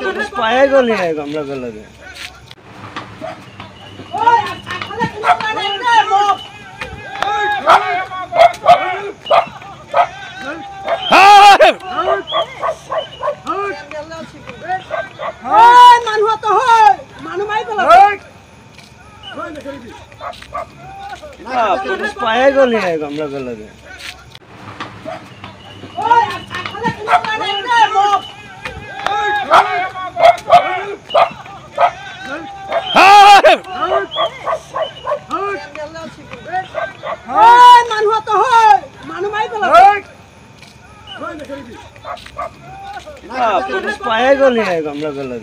Police পায়ে গেলি আমরা গেলে মানুহ তো হয় মানুহ মাৰি পেলাব না পুলিশ পায়ে গেলি আমরা গেলে না পুলিশ পায়ে গেলি আমরা গেলে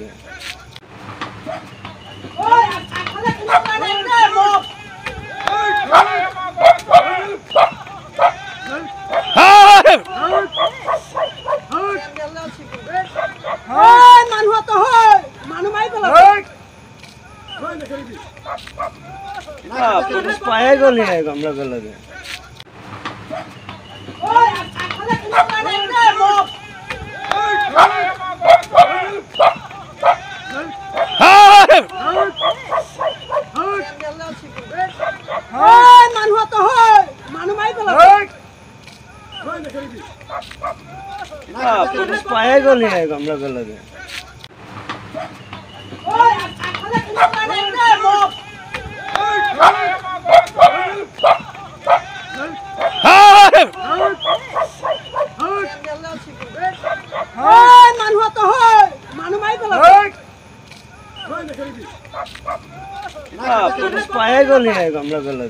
মানুহ তো হয় মানুহ মাৰি পেলাব না পুলিশ পায়ে গেলি আমরা গেলে মানুহ তো হয়। মানুহ মাৰি পেলাব। মানুহ তো হয়। পুলিশ পায়ে গেলি আমরা গেলে